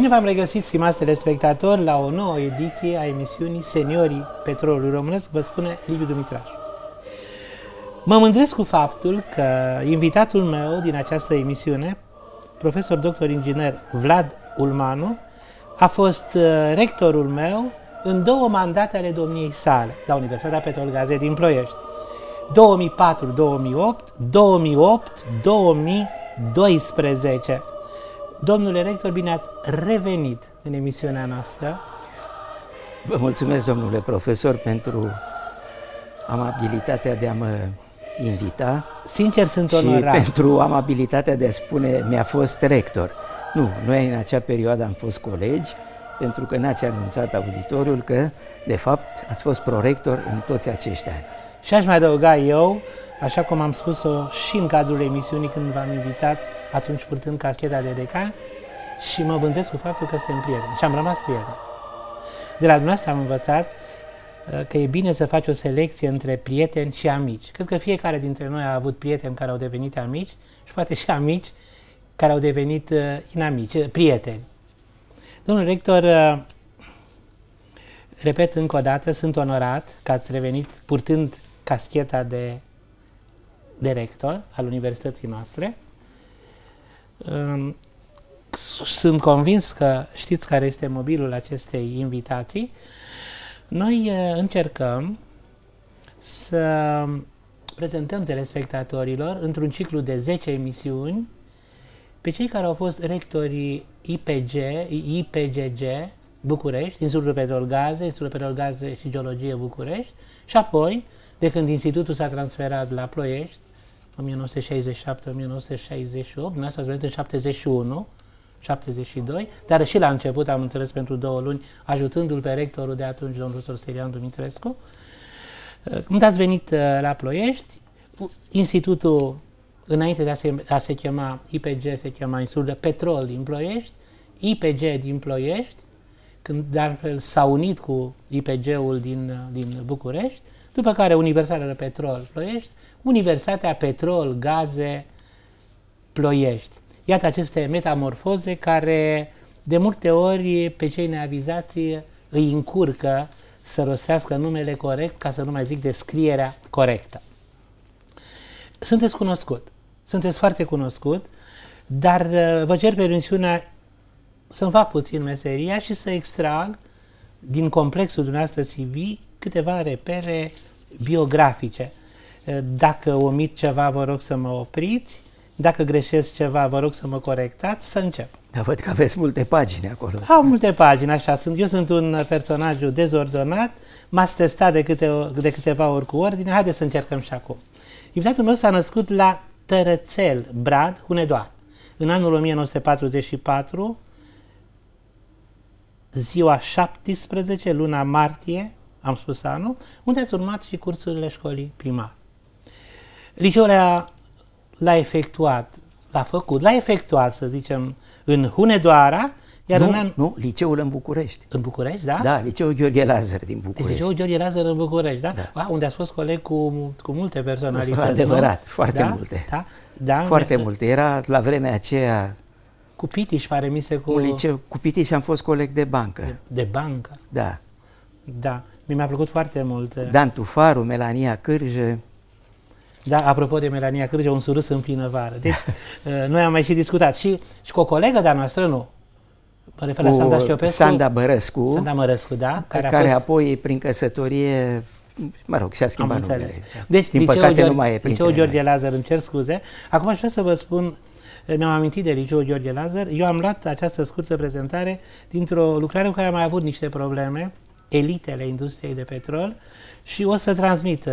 Bine v-am regăsit, stimați telespectatori, la o nouă ediție a emisiunii Seniorii Petrolului Românesc, vă spune Liviu Dumitraș. Mă mândresc cu faptul că invitatul meu din această emisiune, profesor doctor inginer Vlad Ulmanu, a fost uh, rectorul meu în două mandate ale domniei sale la Universitatea Petrolgaze din Ploiești. 2004-2008, 2008-2012. Domnule rector, bine ați revenit în emisiunea noastră. Vă mulțumesc, domnule profesor, pentru amabilitatea de a mă invita. Sincer, sunt onorat. Și pentru amabilitatea de a spune mi-a fost rector. Nu, noi în acea perioadă am fost colegi, pentru că n-ați anunțat auditoriul că, de fapt, ați fost prorector în toți acești ani. Și aș mai adăuga eu, așa cum am spus-o și în cadrul emisiunii când v-am invitat, atunci purtând cascheta de decan, și mă bândesc cu faptul că suntem prieteni. Și am rămas prieteni. De la dumneavoastră am învățat uh, că e bine să faci o selecție între prieteni și amici. Cred că fiecare dintre noi a avut prieteni care au devenit amici și poate și amici care au devenit uh, inamici, uh, prieteni. Domnul rector, repet încă o dată, sunt onorat că ați revenit purtând cascheta de, de rector al universității noastre. Um, sunt convins că știți care este mobilul acestei invitații. Noi uh, încercăm să prezentăm telespectatorilor într-un ciclu de 10 emisiuni pe cei care au fost rectorii IPG, IPGG București, Institutul Petrol Gaze, Institutul Petrol Gaze și Geologie București și apoi, de când institutul s-a transferat la Ploiești, 1967-1968, dumneavoastră ați venit în 71, 72, dar și la început, am înțeles, pentru două luni, ajutându-l pe rectorul de atunci, domnul profesor Stelian Dumitrescu. Când ați venit uh, la Ploiești, institutul, înainte de a se, a se chema IPG, se chema Institutul de Petrol din Ploiești, IPG din Ploiești, când de altfel s-a unit cu IPG-ul din, uh, din București, după care Universitatea de Petrol Ploiești, Universitatea Petrol Gaze Ploiești. Iată aceste metamorfoze care de multe ori pe cei neavizați îi încurcă să rostească numele corect, ca să nu mai zic descrierea corectă. Sunteți cunoscut, sunteți foarte cunoscut, dar uh, vă cer permisiunea să-mi fac puțin meseria și să extrag din complexul dumneavoastră CV câteva repere biografice. Uh, dacă omit ceva, vă rog să mă opriți dacă greșesc ceva, vă rog să mă corectați, să încep. Dar văd că aveți multe pagini acolo. Au multe pagini, așa sunt. Eu sunt un personaj dezordonat, m-ați testat de, câte, de câteva ori cu ordine. Haideți să încercăm și acum. Invitatul meu s-a născut la Tărățel, Brad, Hunedoar. În anul 1944, ziua 17, luna martie, am spus anul, unde ați urmat și cursurile școlii primare. Liceul l-a efectuat, l-a făcut, l-a efectuat, să zicem, în Hunedoara, iar nu, în an... nu, liceul în București. În București, da? Da, liceul Gheorghe Lazar din București. Deci liceul Gheorghe Lazar în București, da? da. A, unde ați fost coleg cu, cu multe personalități, Adevărat, nu? foarte da? multe. Da? Da? Foarte multe. Era la vremea aceea... Cu Pitiș, pare mi se cu... Un liceu, cu Pitiș am fost coleg de bancă. De, de bancă? Da. Da. Mi-a plăcut foarte mult. Dan Tufaru, Melania Cârje. Da, apropo de Melania Cârge, un surâs în plină vară. Deci, uh, noi am mai și discutat. Și, și cu o colegă de-a noastră, nu. Mă refer la Sanda Șchiopescu. Sanda Bărăscu. Sanda Mărăscu, da. Care, care fost... apoi, prin căsătorie, mă rog, și-a schimbat numele. Deci, Din păcate George, nu mai e printre Liceul George Lazar, îmi cer scuze. Acum aș vrea să vă spun, mi-am amintit de Liceul George Lazar. Eu am luat această scurtă prezentare dintr-o lucrare cu care am mai avut niște probleme, elitele industriei de petrol, și o să transmit uh,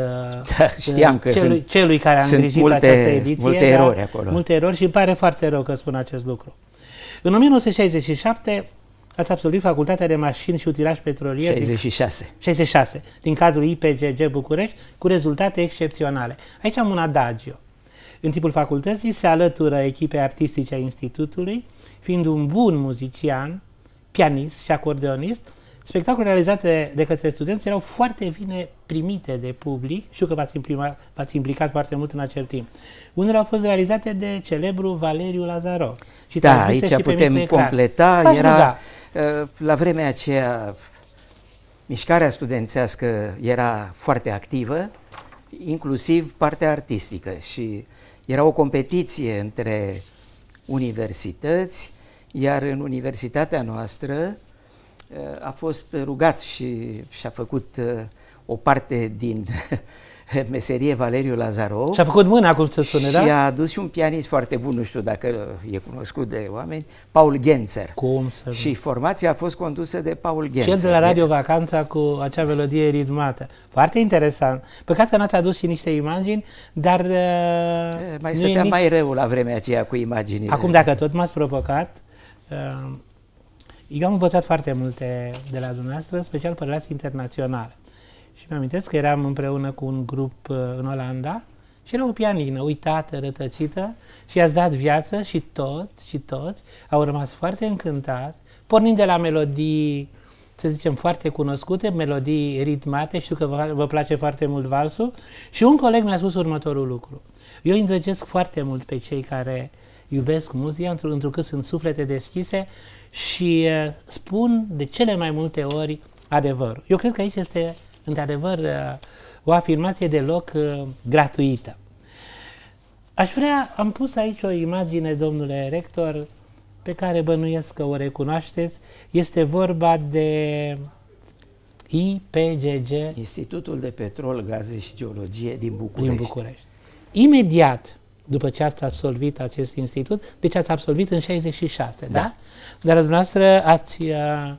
da, știam că celui, sunt, celui care a îngrijit multe, această ediție. Multe erori acolo. Multe erori și îmi pare foarte rău că spun acest lucru. În 1967 ați absolvit Facultatea de Mașini și Utilaj Petrolier 66. Din, 66, din cadrul IPGG București, cu rezultate excepționale. Aici am un adagio. În timpul facultății se alătură echipei artistice a Institutului, fiind un bun muzician, pianist și acordeonist, spectacolele realizate de către studenți erau foarte bine primite de public. Știu că v-ați, imprima, v-ați implicat foarte mult în acel timp. Unele au fost realizate de celebru Valeriu Lazarov. Și da, aici și putem completa. Era, uh, la vremea aceea, mișcarea studențească era foarte activă, inclusiv partea artistică și era o competiție între universități, iar în universitatea noastră a fost rugat și și-a făcut uh, o parte din meserie Valeriu Lazarov. Și-a făcut mâna, cum se spune, da? Și a adus și un pianist foarte bun, nu știu dacă e cunoscut de oameni, Paul Genzer. Cum să Și formația a fost condusă de Paul Genzer. Cel de la Radio Vacanța cu acea melodie ritmată. Foarte interesant. Păcat că n-ați adus și niște imagini, dar... Uh, mai stătea nici... mai rău la vremea aceea cu imaginile. Acum, dacă tot m-ați provocat, uh, eu am învățat foarte multe de la dumneavoastră, special pe relații internaționale. Și mi-amintesc că eram împreună cu un grup uh, în Olanda și era o pianină uitată, rătăcită și i-ați dat viață și toți, și toți au rămas foarte încântați, pornind de la melodii, să zicem, foarte cunoscute, melodii ritmate, știu că vă, vă place foarte mult valsul și un coleg mi-a spus următorul lucru. Eu îndrăgesc foarte mult pe cei care iubesc muzica, întrucât sunt suflete deschise și uh, spun de cele mai multe ori adevărul. Eu cred că aici este, într-adevăr, uh, o afirmație deloc uh, gratuită. Aș vrea, am pus aici o imagine, domnule rector, pe care bănuiesc că o recunoașteți. Este vorba de IPGG. Institutul de Petrol, Gaze și Geologie din București. Din București. Imediat după ce ați absolvit acest institut, deci ați absolvit în 66, da? da? Dar dumneavoastră ați, uh,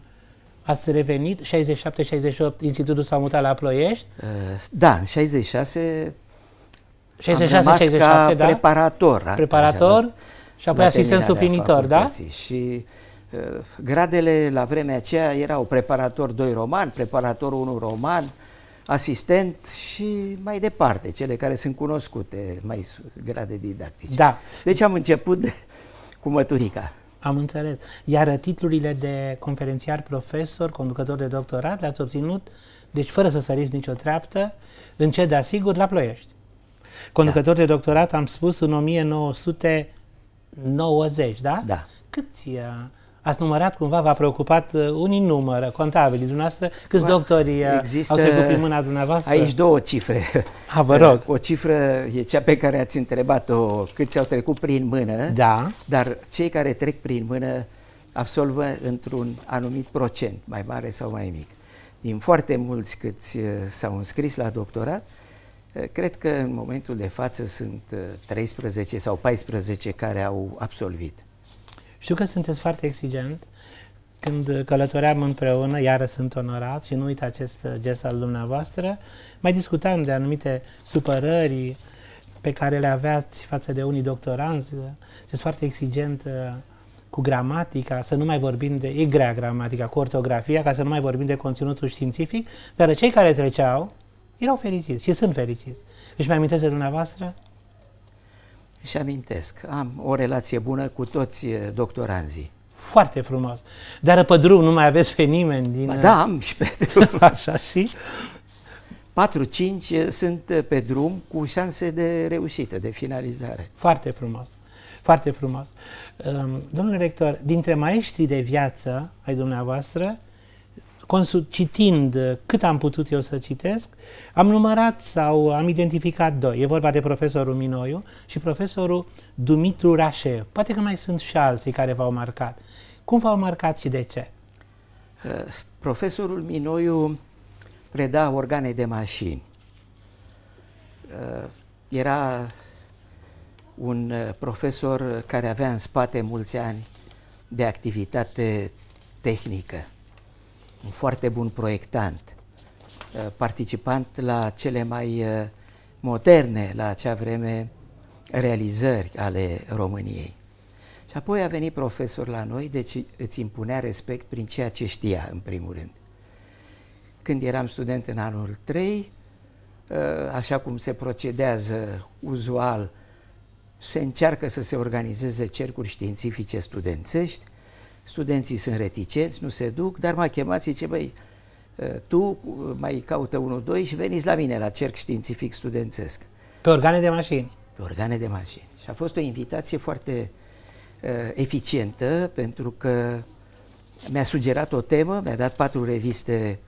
ați revenit, 67-68, institutul s-a mutat la Ploiești? Uh, da, în 66 66, 67, da? preparator. Preparator așa, și apoi asistent suplinitor, da? Și uh, gradele la vremea aceea erau preparator 2 roman, preparator 1 roman, asistent și mai departe, cele care sunt cunoscute, mai sus, grade didactice. Da. Deci am început de, cu măturica. Am înțeles. Iar titlurile de conferențiar profesor, conducător de doctorat, le-ați obținut, deci fără să săriți nicio treaptă, în ce de asigur, la Ploiești. Conducător da. de doctorat, am spus, în 1990, da? Da. Câți Ați numărat cumva, v-a preocupat, uh, unii numără, contabili dumneavoastră, câți ba, doctori uh, există au trecut prin mâna dumneavoastră? Aici două cifre. Ha, vă rog. O cifră e cea pe care ați întrebat-o, câți au trecut prin mână, da. dar cei care trec prin mână absolvă într-un anumit procent, mai mare sau mai mic. Din foarte mulți câți uh, s-au înscris la doctorat, cred că în momentul de față sunt 13 sau 14 care au absolvit. Știu că sunteți foarte exigent. Când călătoream împreună, iară sunt onorat și nu uit acest gest al dumneavoastră, mai discutam de anumite supărări pe care le aveați față de unii doctoranți. Sunteți foarte exigent uh, cu gramatica, să nu mai vorbim de, e grea gramatica, cu ortografia, ca să nu mai vorbim de conținutul științific, dar cei care treceau erau fericiți și sunt fericiți. Își mai amintesc de dumneavoastră? Și amintesc, am o relație bună cu toți doctoranzii. Foarte frumos. Dar pe drum nu mai aveți pe nimeni din... Ba da, am și pe drum. Așa și? 4-5 sunt pe drum cu șanse de reușită, de finalizare. Foarte frumos. Foarte frumos. Domnule rector, dintre maestrii de viață ai dumneavoastră, citind cât am putut eu să citesc, am numărat sau am identificat doi. E vorba de profesorul Minoiu și profesorul Dumitru Rașe. Poate că mai sunt și alții care v-au marcat. Cum v-au marcat și de ce? Uh, profesorul Minoiu preda organe de mașini. Uh, era un uh, profesor care avea în spate mulți ani de activitate tehnică un foarte bun proiectant, uh, participant la cele mai uh, moderne la acea vreme realizări ale României. Și apoi a venit profesor la noi, deci îți impunea respect prin ceea ce știa, în primul rând. Când eram student în anul 3, uh, așa cum se procedează uzual, se încearcă să se organizeze cercuri științifice studențești studenții sunt reticenți, nu se duc, dar m-a chemat și zice, băi, tu mai caută unul, doi și veniți la mine la cerc științific studențesc. Pe organe de mașini. Pe organe de mașini. Și a fost o invitație foarte uh, eficientă pentru că mi-a sugerat o temă, mi-a dat patru reviste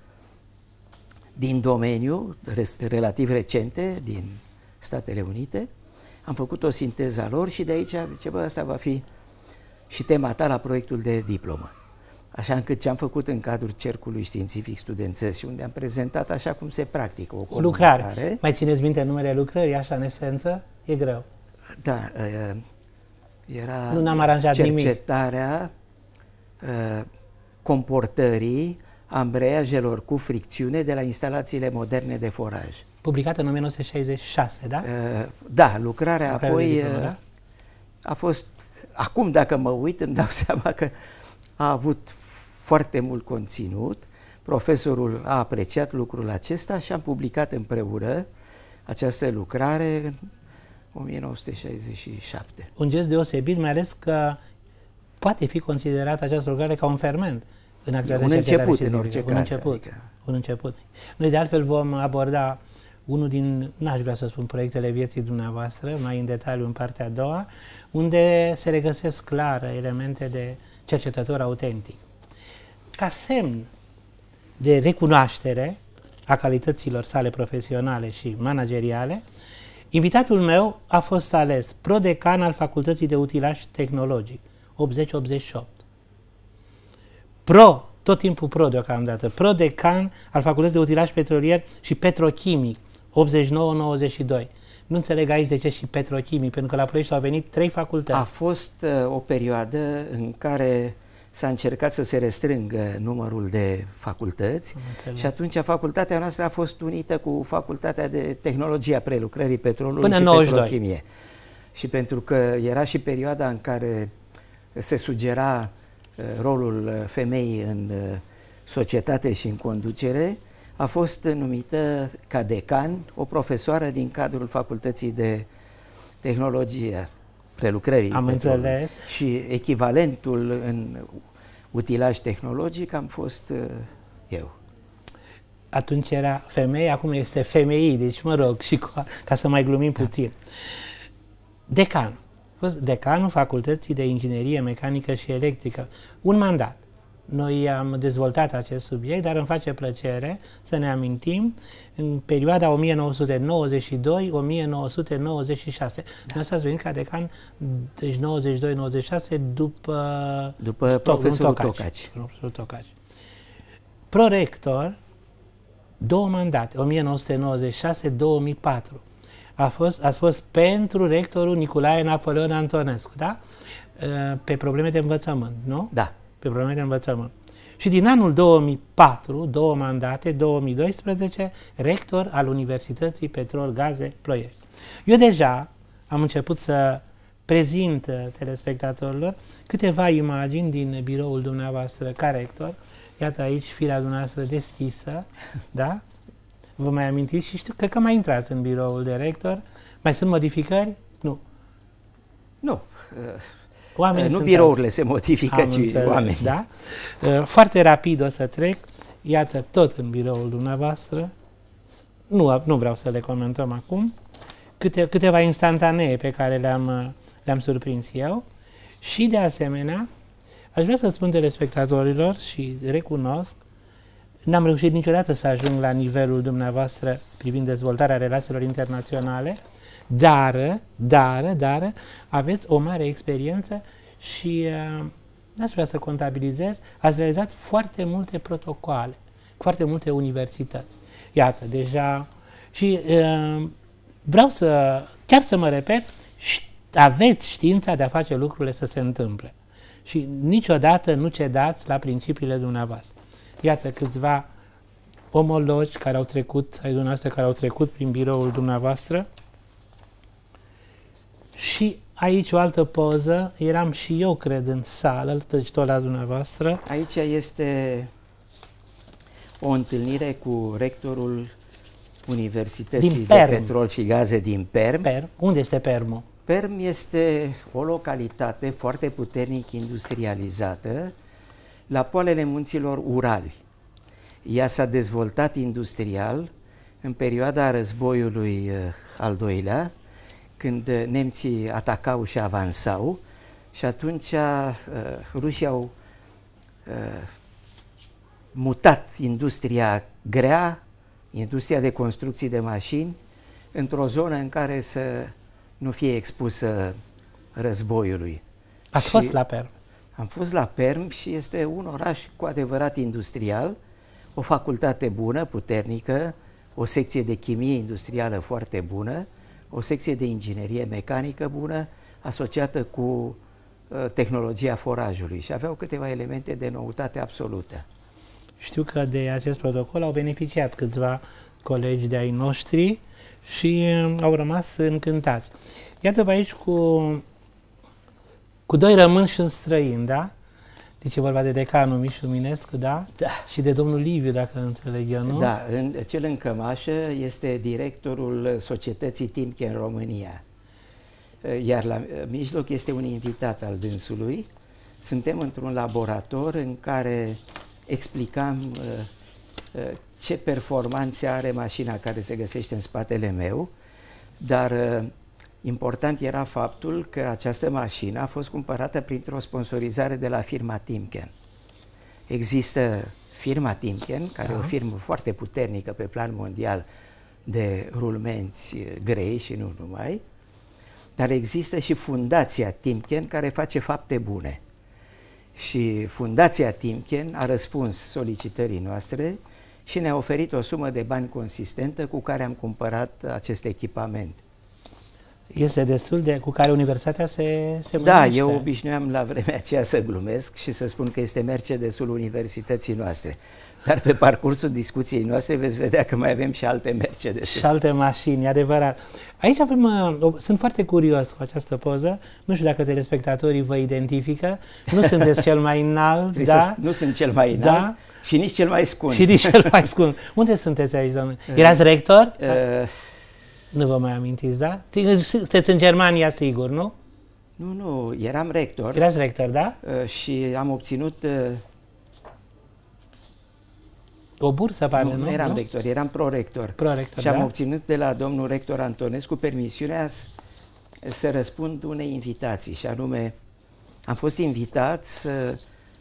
din domeniu, relativ recente, din Statele Unite. Am făcut o sinteză a lor și de aici, zice, bă, asta va fi și tema ta la proiectul de diplomă. Așa încât ce am făcut în cadrul Cercului Științific Studențesc și unde am prezentat așa cum se practică o, o lucrare. Mai țineți minte numele lucrării, așa, în esență? E greu. Da, era nu am aranjat cercetarea nimic. comportării ambreiajelor cu fricțiune de la instalațiile moderne de foraj. Publicată în 1966, da? Da, lucrarea Lucrare apoi diplomă, da? a fost... Acum, dacă mă uit, îmi dau seama că a avut foarte mult conținut, profesorul a apreciat lucrul acesta și am publicat împreună această lucrare în 1967. Un gest deosebit, mai ales că poate fi considerat această lucrare ca un ferment în activitatea Un început, în orice un Început, adică... Un început. Noi de altfel vom aborda unul din, n-aș vrea să spun proiectele vieții dumneavoastră, mai în detaliu în partea a doua, unde se regăsesc clar elemente de cercetător autentic. Ca semn de recunoaștere a calităților sale profesionale și manageriale, invitatul meu a fost ales prodecan al Facultății de Utilaj Tehnologic, 80-88. Pro, tot timpul pro deocamdată, prodecan al Facultății de Utilaj Petrolier și Petrochimic, 89-92. Nu înțeleg aici de ce și petrochimii, pentru că la Ploiești au venit trei facultăți. A fost uh, o perioadă în care s-a încercat să se restrângă numărul de facultăți și atunci facultatea noastră a fost unită cu facultatea de tehnologia prelucrării petrolului Până și 92. petrochimie. Și pentru că era și perioada în care se sugera uh, rolul femeii în uh, societate și în conducere, a fost numită ca decan o profesoară din cadrul Facultății de Tehnologie, prelucrării. Am înțeles. Și echivalentul în utilaj tehnologic am fost uh, eu. Atunci era femeie, acum este femei, deci mă rog, și cu, ca să mai glumim da. puțin. Decan. Fost decanul Facultății de Inginerie Mecanică și Electrică. Un mandat. Noi am dezvoltat acest subiect, dar îmi face plăcere să ne amintim în perioada 1992-1996. Da. ați venit ca decan, deci 92-96, după, după profesorul Tocaci. Tocaci. Profesorul Tocaci. Prorector, două mandate, 1996-2004. A fost, a fost pentru rectorul Nicolae Napoleon Antonescu, da? Pe probleme de învățământ, nu? Da pe probleme de învățământ. Și din anul 2004, două mandate, 2012, rector al Universității Petrol Gaze Ploiești. Eu deja am început să prezint uh, telespectatorilor câteva imagini din biroul dumneavoastră ca rector. Iată aici firea dumneavoastră deschisă, da? Vă mai amintiți și știu, cred că mai intrați în biroul de rector. Mai sunt modificări? Nu. Nu. Oamenii nu birourile alții. se modifică, ci înțeles, oamenii. Da? Uh, foarte rapid o să trec. Iată, tot în biroul dumneavoastră. Nu, nu vreau să le comentăm acum. Câte, câteva instantanee pe care le-am uh, le-am surprins eu. Și, de asemenea, aș vrea să spun telespectatorilor și recunosc, n-am reușit niciodată să ajung la nivelul dumneavoastră privind dezvoltarea relațiilor internaționale, dar, dar, dar, aveți o mare experiență și uh, n-aș vrea să contabilizez, ați realizat foarte multe protocoale, foarte multe universități. Iată, deja, și uh, vreau să, chiar să mă repet, aveți știința de a face lucrurile să se întâmple. Și niciodată nu cedați la principiile dumneavoastră. Iată câțiva omologi care au trecut, ai dumneavoastră care au trecut prin biroul dumneavoastră și aici o altă poză, eram și eu, cred, în sală, deci tot la dumneavoastră. Aici este o întâlnire cu rectorul Universității din de Petrol și Gaze din Perm. Perm. Unde este Permul? Perm este o localitate foarte puternic industrializată, la poalele munților Urali. Ea s-a dezvoltat industrial în perioada războiului uh, al doilea, când nemții atacau și avansau și atunci uh, rușii au uh, mutat industria grea, industria de construcții de mașini, într-o zonă în care să nu fie expusă războiului. Ați și fost la Perm? Am fost la Perm și este un oraș cu adevărat industrial, o facultate bună, puternică, o secție de chimie industrială foarte bună, o secție de inginerie mecanică bună, asociată cu uh, tehnologia forajului și aveau câteva elemente de noutate absolută. Știu că de acest protocol au beneficiat câțiva colegi de ai noștri și uh, au rămas încântați. Iată-vă aici cu, cu doi rămânși și un străin, da? Deci e vorba de decanul Mișu Minescu, da? Da. Și de domnul Liviu, dacă înțeleg eu, nu? Da, în, cel în cămașă este directorul societății Timche în România. Iar la mijloc este un invitat al dânsului. Suntem într-un laborator în care explicam uh, uh, ce performanțe are mașina care se găsește în spatele meu, dar uh, Important era faptul că această mașină a fost cumpărată printr-o sponsorizare de la firma Timken. Există firma Timken, care da. e o firmă foarte puternică pe plan mondial de rulmenți grei și nu numai, dar există și fundația Timken care face fapte bune. Și fundația Timken a răspuns solicitării noastre și ne-a oferit o sumă de bani consistentă cu care am cumpărat acest echipament este destul de cu care universitatea se, se Da, mânește. eu obișnuiam la vremea aceea să glumesc și să spun că este Mercedesul universității noastre. Dar pe parcursul discuției noastre veți vedea că mai avem și alte Mercedes. Și alte mașini, adevărat. Aici avem, uh, sunt foarte curios cu această poză. Nu știu dacă telespectatorii vă identifică. Nu sunteți cel mai înalt, da? Să, nu sunt cel mai înalt. Da? Și nici cel mai scund. Și nici cel mai scund. Unde sunteți aici, domnule? Erați rector? Uh, nu vă mai amintiți, da? Sunteți în Germania, sigur, nu? Nu, nu, eram rector. Erați rector, da? Uh, și am obținut... Uh, o bursă, pare, nu? Nu, eram nu? rector, eram prorector. Prorector, Și am da? obținut de la domnul rector Antonescu permisiunea să răspund unei invitații, și anume am fost invitat să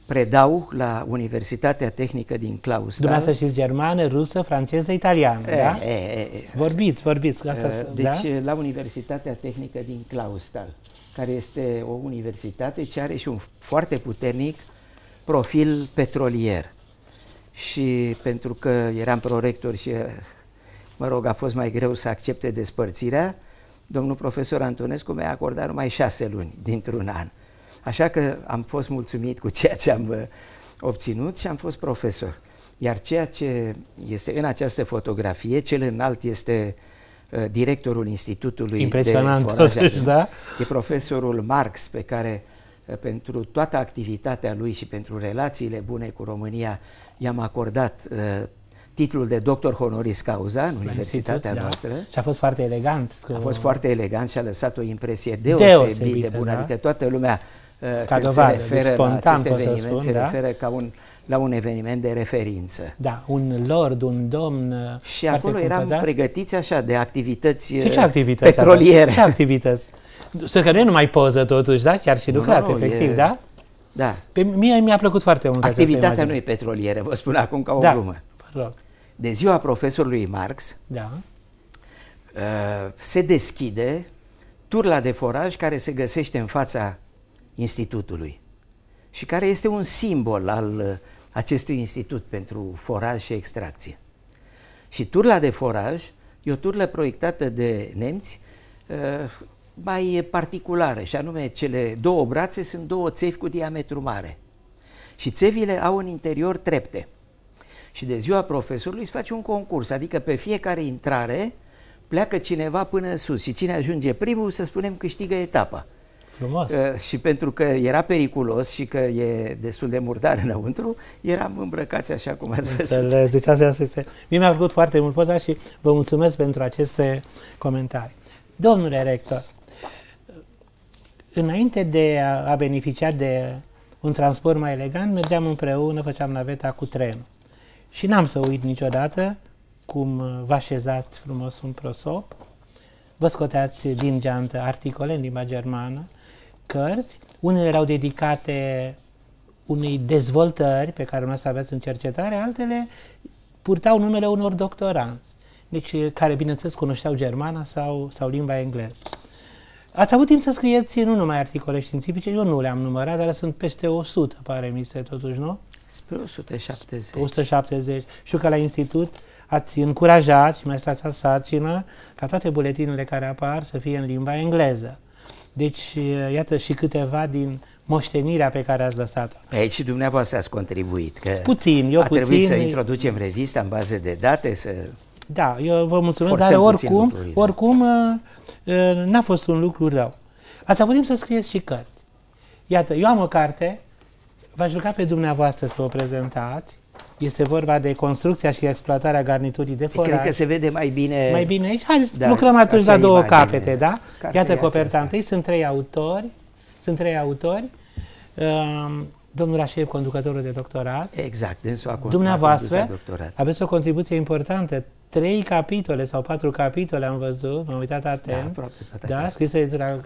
predau la Universitatea Tehnică din Clausthal. Dumneavoastră știți germană, rusă, franceză, italiană, e, da? E, e, e. Vorbiți, vorbiți. Asta, deci da? la Universitatea Tehnică din Clausthal, care este o universitate ce are și un foarte puternic profil petrolier. Și pentru că eram prorector și, mă rog, a fost mai greu să accepte despărțirea, domnul profesor Antonescu mi-a acordat numai șase luni dintr-un an. Așa că am fost mulțumit cu ceea ce am uh, obținut și am fost profesor. Iar ceea ce este în această fotografie, cel înalt este uh, directorul Institutului Impresionant de Foraj. Totuși, da? E profesorul Marx, pe care uh, pentru toată activitatea lui și pentru relațiile bune cu România i-am acordat uh, titlul de doctor honoris causa în universitatea da. noastră. Și a fost foarte elegant. Cu... A fost foarte elegant și a lăsat o impresie deosebit, deosebit de bună. Da? Adică toată lumea Uh, ca dovadă, se referă spontan, la acest eveniment, spun, se da? referă ca un, la un eveniment de referință. Da, un lord, un domn. Uh, și acolo eram da? pregătiți așa de activități, și ce activități petroliere. Ce activități? Știu că nu e numai poză totuși, da? Chiar și lucrat, nu, nu, efectiv, e... da? Da. Pe mie mi-a plăcut foarte mult Activitatea nu e petrolieră, vă spun acum ca o da, glumă. Vă rog. De ziua profesorului Marx da. uh, se deschide turla de foraj care se găsește în fața institutului și care este un simbol al uh, acestui institut pentru foraj și extracție. Și turla de foraj e o turlă proiectată de nemți uh, mai particulară, și anume cele două brațe sunt două țevi cu diametru mare. Și țevile au în interior trepte. Și de ziua profesorului se face un concurs, adică pe fiecare intrare pleacă cineva până în sus și cine ajunge primul, să spunem, câștigă etapa. Frumos. Uh, și pentru că era periculos și că e destul de murdar înăuntru, eram îmbrăcați așa cum ați văzut. Înțeleg, deci asta este... Mie mi-a plăcut foarte mult poza și vă mulțumesc pentru aceste comentarii. Domnule rector, înainte de a beneficia de un transport mai elegant, mergeam împreună, făceam naveta cu trenul. Și n-am să uit niciodată cum uh, vă așezați frumos un prosop, vă scoteați din geantă articole în limba germană, cărți, unele erau dedicate unei dezvoltări pe care nu să aveți în cercetare, altele purtau numele unor doctoranți, deci care, bineînțeles, cunoșteau germana sau, sau limba engleză. Ați avut timp să scrieți nu numai articole științifice, eu nu le-am numărat, dar sunt peste 100, pare mi se totuși, nu? Spre 170. 170. Știu că la institut ați încurajat și mai stați sarcină ca toate buletinele care apar să fie în limba engleză. Deci, iată și câteva din moștenirea pe care ați lăsat-o. Aici și dumneavoastră ați contribuit. Că puțin, eu a puțin. trebuit să introducem revista în bază de date, să... Da, eu vă mulțumesc, dar oricum, oricum uh, uh, n-a fost un lucru rău. Ați avut timp să scrieți și cărți. Iată, eu am o carte, v-aș ruga pe dumneavoastră să o prezentați. Este vorba de construcția și exploatarea garniturii de foraj. Cred că se vede mai bine. Mai bine aici. Haideți, da, lucrăm atunci la două imagine. capete, da? Iată coperta întâi, sunt trei autori. Sunt trei autori. Uh, domnul Rașev, conducătorul de doctorat. Exact, dânsul acum Dumneavoastră doctorat. aveți o contribuție importantă. Trei capitole sau patru capitole am văzut, m-am uitat atent. Da, da scris editura,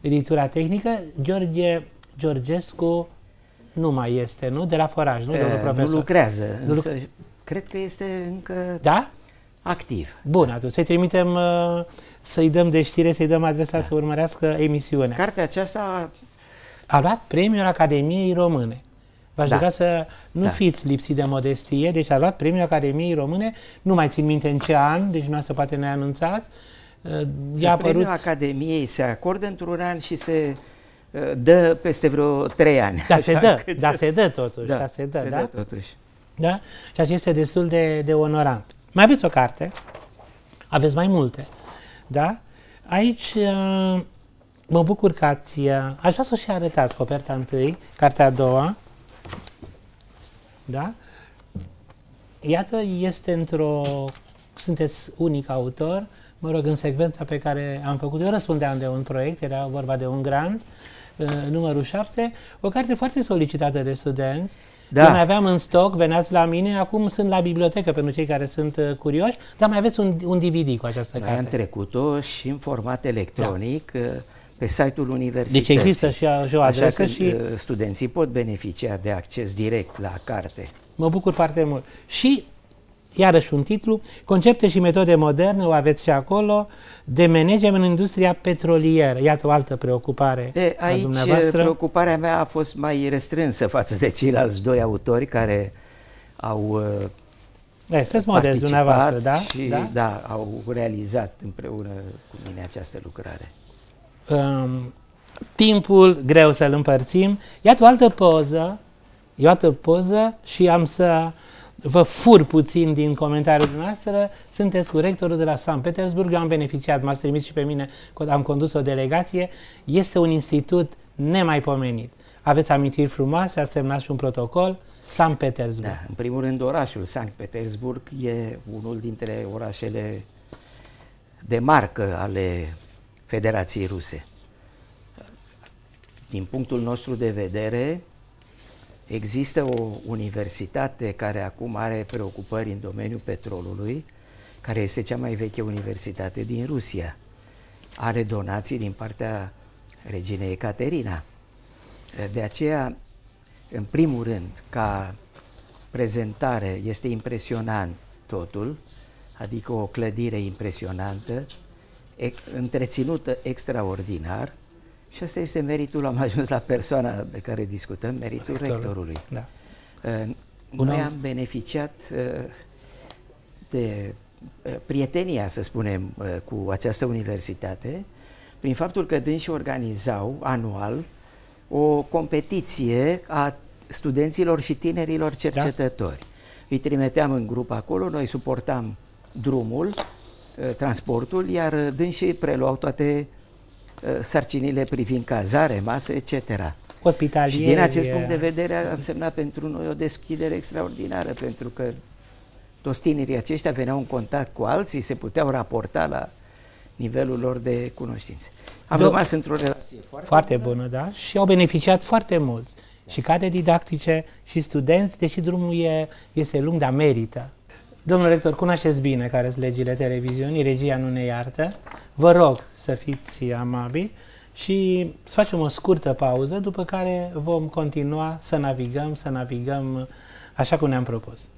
editura tehnică. George Georgescu nu mai este, nu? De la foraj, nu, domnul profesor? Nu lucrează, nu însă luc cred că este încă da? activ. Bun, atunci să-i trimitem, uh, să-i dăm de știre, să-i dăm adresa da. să urmărească emisiunea. Cartea aceasta a luat premiul Academiei Române. V-aș da. să nu da. fiți lipsit de modestie, deci a luat premiul Academiei Române, nu mai țin minte în ce an, deci nu asta poate ne anunțați. Uh, i-a apărut... Premiul Academiei se acordă într-un an și se uh, dă peste vreo trei ani. Da, se dă, da, se dă totuși. Da, da se dă, se da? dă totuși. Da? Și acesta este destul de, de onorant. Mai aveți o carte, aveți mai multe, da? Aici uh, Mă bucur că ați... Uh, aș vrea să și arătați coperta întâi, cartea a doua. Da? Iată, este într-o... Sunteți unic autor, mă rog, în secvența pe care am făcut. Eu răspundeam de un proiect, era vorba de un grant, uh, numărul 7, o carte foarte solicitată de studenți. Da. Eu mai aveam în stoc, veneați la mine, acum sunt la bibliotecă pentru cei care sunt uh, curioși, dar mai aveți un, un DVD cu această Noi carte. am trecut-o și în format electronic. Da pe site-ul universității. Deci există și, și o adresă Așa că și... Uh, studenții pot beneficia de acces direct la carte. Mă bucur foarte mult. Și, iarăși un titlu, Concepte și metode moderne, o aveți și acolo, de management în industria petrolieră. Iată o altă preocupare e, aici a dumneavoastră. preocuparea mea a fost mai restrânsă față de ceilalți doi autori care au da, sunteți modest dumneavoastră, da? Și, da? da, au realizat împreună cu mine această lucrare um, timpul greu să-l împărțim. Iată o altă poză, iată poză și am să vă fur puțin din comentariul noastră. Sunteți cu rectorul de la San Petersburg, eu am beneficiat, m-ați trimis și pe mine, am condus o delegație. Este un institut nemaipomenit. Aveți amintiri frumoase, ați semnat și un protocol. San Petersburg. Da, în primul rând orașul Sankt Petersburg e unul dintre orașele de marcă ale Federației Ruse. Din punctul nostru de vedere, există o universitate care acum are preocupări în domeniul petrolului, care este cea mai veche universitate din Rusia. Are donații din partea reginei Ecaterina. De aceea, în primul rând, ca prezentare este impresionant totul, adică o clădire impresionantă, întreținută extraordinar și asta este meritul, am ajuns la persoana de care discutăm, meritul Rectorul. rectorului. Da. Uh, noi am beneficiat uh, de uh, prietenia, să spunem, cu această universitate, prin faptul că dânsi organizau anual o competiție a studenților și tinerilor cercetători. Da. Îi trimiteam în grup acolo, noi suportam drumul, Uh, transportul, iar dânsii preluau toate uh, sarcinile privind cazare, masă, etc. Ospitalier. Și din acest punct de vedere a însemnat pentru noi o deschidere extraordinară, pentru că toți tinerii aceștia veneau în contact cu alții, se puteau raporta la nivelul lor de cunoștințe. Am Do rămas într-o relație foarte, foarte bună. bună, da, și au beneficiat foarte mulți. și cadre didactice și studenți, deși drumul e, este lung, dar merită. Domnul rector, cunoașteți bine care sunt legile televiziunii, regia nu ne iartă. Vă rog să fiți amabili și să facem o scurtă pauză, după care vom continua să navigăm, să navigăm așa cum ne-am propus.